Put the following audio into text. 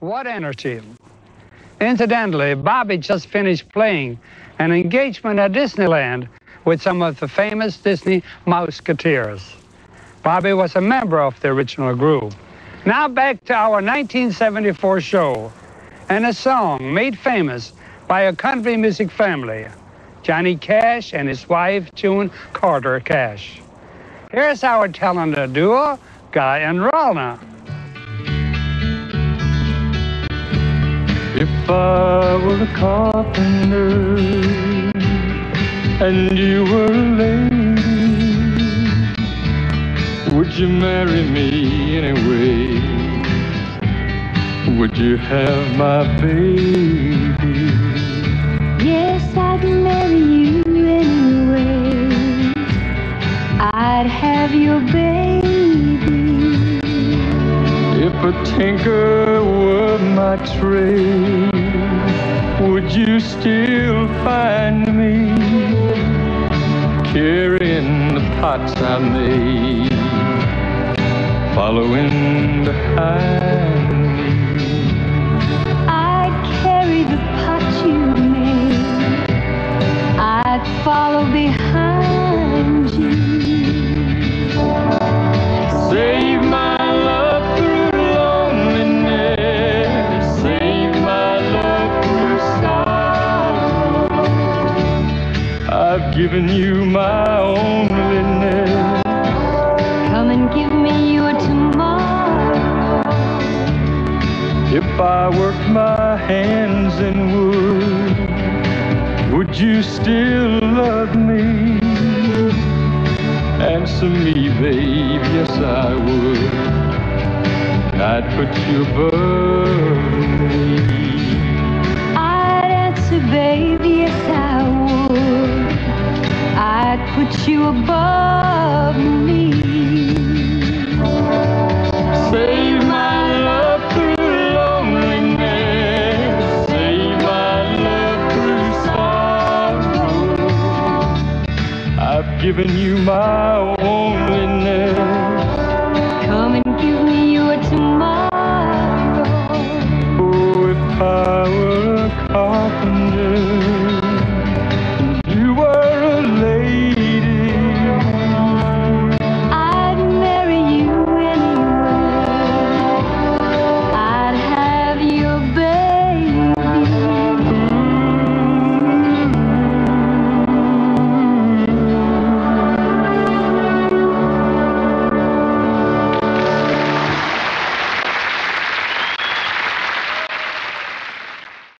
What energy. Incidentally, Bobby just finished playing an engagement at Disneyland with some of the famous Disney Mouseketeers. Bobby was a member of the original group. Now back to our 1974 show and a song made famous by a country music family, Johnny Cash and his wife, June Carter Cash. Here's our talented duo, Guy and Ralna. If I were a carpenter and you were a lady, would you marry me anyway? Would you have my baby? Yes, I'd marry you anyway. I'd have your baby. If a tinker were my trade, would you still find me carrying the pots I made, following behind given you my loneliness. Come and give me your tomorrow. If I worked my hands in wood, would you still love me? Answer me, babe, yes I would. I'd put you above above me. Save my love through loneliness. Save my love through sorrow. I've given you my.